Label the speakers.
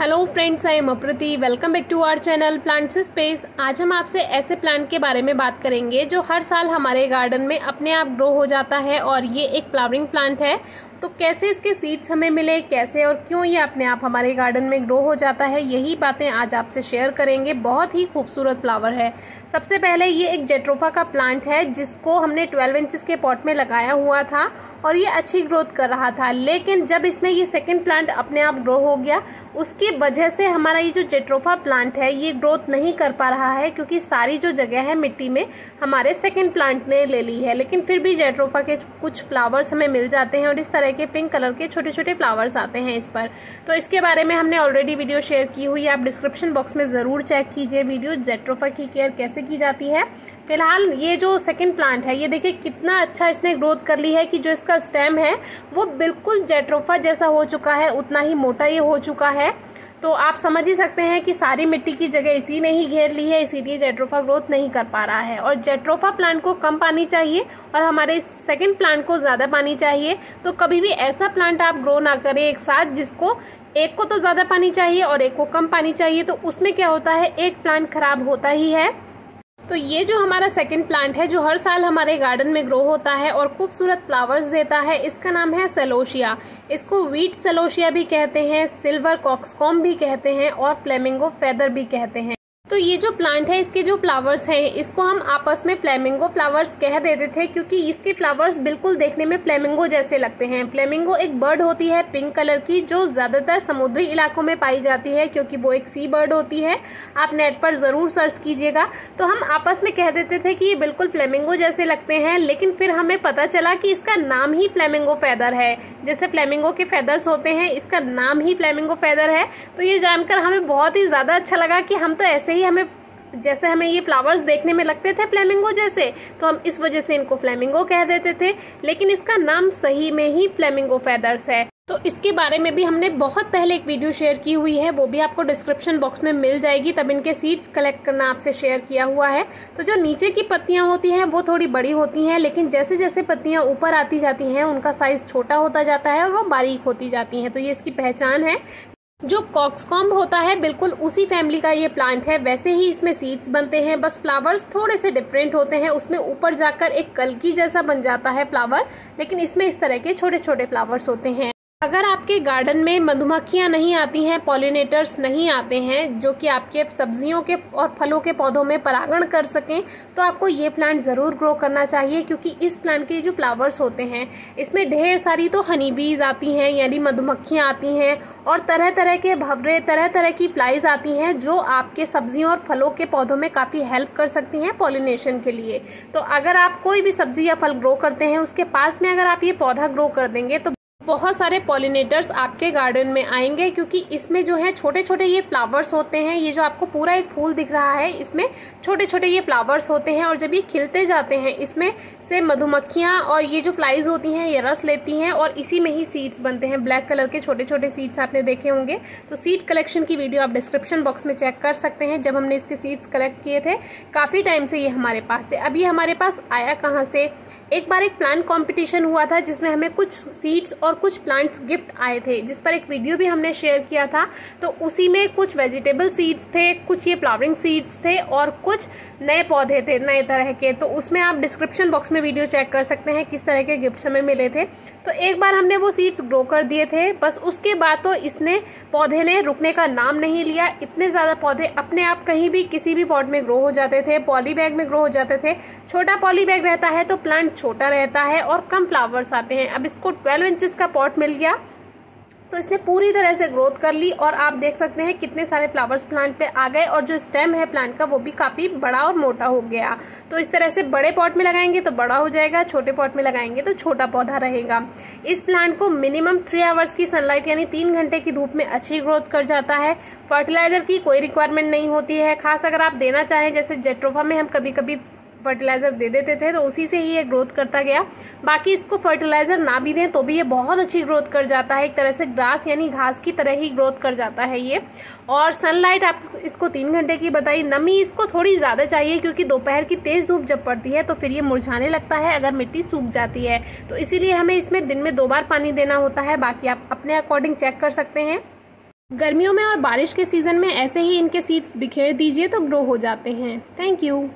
Speaker 1: Hello friends I am Aprati welcome back to our channel plants space आज हम आपसे ऐसे प्लांट के बारे में बात करेंगे जो हर साल हमारे गार्डन में अपने आप ग्रो हो जाता है और ये एक फ्लावरिंग प्लांट है। तो कैसे इसके सीड्स हमें मिले, कैसे और क्यों ये अपने आप हमारे गार्डन में ग्रो हो जाता है, यही बातें आज आपसे शेयर करेंगे। बहुत ही खूबसूरत फ्लावर है। सबसे पहले ये एक जेट्रोफा का प्लांट है, जिसको हमने 12 इंचेस के पॉट में लगाया हुआ था और ये अच्छी ग्रोथ कर रहा था। लेकिन जब इसमें ये सेकेंड प्लांट अपने आप ग्रो हो गया, उसकी वजह से हमारा ये जो जेट्रोफा प्लांट है, ये ग्रोथ नहीं कर पा रहा है, क्योंकि सारी जो जगह है मिट्टी में हमारे सेकेंड प्लांट ने ले ली है। लेकिन फिर भी जेट्रोफा के कुछ फ्लावर्स हमें मिल जाते हैं और इस तरह तरह के पिंक कलर के छोटे छोटे फ्लावर्स आते हैं इस पर। तो इसके बारे में हमने ऑलरेडी वीडियो शेयर की हुई है। आप डिस्क्रिप्शन बॉक्स में ज़रूर चेक कीजिए वीडियो जेट्रोफा की केयर कैसे की जाती है। फ़िलहाल ये जो सेकंड प्लांट है, ये देखिए कितना अच्छा इसने ग्रोथ कर ली है कि जो इसका स्टेम है, वो बिल्कुल जेट्रोफा जैसा हो चुका है, उतना ही मोटा ये हो चुका है। तो आप समझ ही सकते हैं कि सारी मिट्टी की जगह इसी ने ही घेर ली है, इसीलिए जेट्रोफा ग्रोथ नहीं कर पा रहा है। और जेट्रोफा प्लांट को कम पानी चाहिए और हमारे सेकंड प्लांट को ज़्यादा पानी चाहिए। तो कभी भी ऐसा प्लांट आप ग्रो ना करें एक साथ जिसको एक को तो ज़्यादा पानी चाहिए और एक को कम पानी चाहिए। तो उसमें क्या होता है, एक प्लांट खराब होता ही है। तो ये जो हमारा सेकंड प्लांट है, जो हर साल हमारे गार्डन में ग्रो होता है और खूबसूरत फ्लावर्स देता है, इसका नाम है सेलोशिया इसको वीट सेलोशिया भी कहते हैं सिल्वर कॉक्सकॉम भी कहते हैं और फ्लेमिंगो फेदर भी कहते हैं। तो ये जो प्लांट है, इसके जो फ्लावर्स हैं, इसको हम आपस में फ्लेमिंगो फ्लावर्स कह देते थे क्योंकि इसके फ्लावर्स बिल्कुल देखने में फ्लेमिंगो जैसे लगते हैं। फ्लेमिंगो एक बर्ड होती है पिंक कलर की, जो ज़्यादातर समुद्री इलाकों में पाई जाती है क्योंकि वो एक सी बर्ड होती है। आप नेट पर ज़रूर सर्च कीजिएगा। तो हम आपस में कह देते थे कि ये बिल्कुल फ्लेमिंगो जैसे लगते हैं, लेकिन फिर हमें पता चला कि इसका नाम ही फ्लेमिंगो फैदर है। जैसे फ्लेमिंगो के फैदर्स होते हैं, इसका नाम ही फ्लेमिंगो फैदर है। तो ये जानकर हमें बहुत ही ज़्यादा अच्छा लगा कि हम तो ऐसे ही हमें, जैसे हमें ये फ्लावर्स देखने में लगते थे फ्लेमिंगो जैसे तो हम इस वजह से इनको फ्लेमिंगो कह देते थे। लेकिन इसका नाम सही में ही फ्लेमिंगो फेदर्स है। तो इसके बारे में भी हमने बहुत पहले एक वीडियो शेयर की हुई है, वो भी आपको डिस्क्रिप्शन बॉक्स में मिल जाएगी, तब इनके सीड्स कलेक्ट करना आपसे शेयर किया हुआ है। तो जो नीचे की पत्तियाँ होती हैं, वो थोड़ी बड़ी होती हैं, लेकिन जैसे जैसे पत्तियाँ ऊपर आती जाती हैं, उनका साइज़ छोटा होता जाता है और वो बारीक होती जाती हैं। तो ये इसकी पहचान है। जो कॉक्सकॉम्ब होता है, बिल्कुल उसी फैमिली का ये प्लांट है। वैसे ही इसमें सीड्स बनते हैं, बस फ्लावर्स थोड़े से डिफरेंट होते हैं। उसमें ऊपर जाकर एक कलकी जैसा बन जाता है फ्लावर लेकिन इसमें इस तरह के छोटे छोटे फ्लावर्स होते हैं। अगर आपके गार्डन में मधुमक्खियाँ नहीं आती हैं पॉलिनेटर्स नहीं आते हैं, जो कि आपके सब्जियों के और फलों के पौधों में परागण कर सकें तो आपको ये प्लांट ज़रूर ग्रो करना चाहिए, क्योंकि इस प्लांट के जो फ्लावर्स होते हैं, इसमें ढेर सारी तो हनी बीज आती हैं, यानी मधुमक्खियाँ आती हैं, और तरह तरह के भवरे तरह तरह की फ्लाइज आती हैं, जो आपके सब्जियों और फलों के पौधों में काफ़ी हेल्प कर सकती हैं पॉलिनेशन के लिए। तो अगर आप कोई भी सब्ज़ी या फल ग्रो करते हैं, उसके पास में अगर आप ये पौधा ग्रो कर देंगे तो बहुत सारे पॉलिनेटर्स आपके गार्डन में आएँगे क्योंकि इसमें जो है छोटे छोटे ये फ्लावर्स होते हैं, ये जो आपको पूरा एक फूल दिख रहा है, इसमें छोटे छोटे ये फ्लावर्स होते हैं और जब ये खिलते जाते हैं, इसमें से मधुमक्खियाँ और ये जो फ्लाइज होती हैं, ये रस लेती हैं और इसी में ही सीड्स बनते हैं। ब्लैक कलर के छोटे छोटे सीड्स आपने देखे होंगे। तो सीड कलेक्शन की वीडियो आप डिस्क्रिप्शन बॉक्स में चेक कर सकते हैं। जब हमने इसके सीड्स कलेक्ट किए थे, काफ़ी टाइम से ये हमारे पास है। अब ये हमारे पास आया कहाँ से? एक बार एक प्लान कॉम्पिटिशन हुआ था जिसमें हमें कुछ सीड्स और कुछ प्लांट्स गिफ्ट आए थे, जिस पर एक वीडियो भी हमने शेयर किया था। तो उसी में कुछ वेजिटेबल सीड्स थे, कुछ ये फ्लावरिंग सीड्स थे और कुछ नए पौधे थे, नए तरह के। तो उसमें आप डिस्क्रिप्शन बॉक्स में वीडियो चेक कर सकते हैं किस तरह के गिफ्ट हमें मिले थे। तो एक बार हमने वो सीड्स ग्रो कर दिए थे, बस उसके बाद तो इसने पौधे ने रुकने का नाम नहीं लिया। इतने ज़्यादा पौधे अपने आप कहीं भी किसी भी पॉट में ग्रो हो जाते थे पॉली बैग में ग्रो हो जाते थे। छोटा पॉली बैग रहता है तो प्लांट छोटा रहता है और कम फ्लावर्स आते हैं। अब इसको ट्वेल्व इंचज़ का पॉट मिल गया। तो इसने पूरी तरह से ग्रोथ कर ली और आप देख सकते हैं कितने सारे फ्लावर्स प्लांट पे आ गए और जो स्टेम है प्लांट का वो भी काफ़ी बड़ा और मोटा हो गया। तो इस तरह से बड़े पॉट में लगाएँगे तो बड़ा हो जाएगा, छोटे पॉट में लगाएँगे तो छोटा पौधा रहेगा। इस प्लांट को मिनिमम थ्री आवर्स की सनलाइट यानी तीन घंटे की धूप में अच्छी ग्रोथ कर जाता है। फर्टिलाइज़र की कोई रिक्वायरमेंट नहीं होती है। खास अगर आप देना चाहें, जैसे जेट्रोफा में हम कभी कभी फर्टिलाइज़र दे देते थे तो उसी से ही ये ग्रोथ करता गया। बाकी इसको फर्टिलाइज़र ना भी दें तो भी ये बहुत अच्छी ग्रोथ कर जाता है। एक तरह से ग्रास यानी घास की तरह ही ग्रोथ कर जाता है ये। और सनलाइट आप इसको तीन घंटे की बताई नमी इसको थोड़ी ज़्यादा चाहिए, क्योंकि दोपहर की तेज़ धूप जब पड़ती है तो फिर ये मुरझाने लगता है, अगर मिट्टी सूख जाती है। तो इसीलिए हमें इसमें दिन में दो बार पानी देना होता है, बाकी आप अपने अकॉर्डिंग चेक कर सकते हैं। गर्मियों में और बारिश के सीज़न में ऐसे ही इनके सीड्स बिखेर दीजिए तो ग्रो हो जाते हैं। Thank you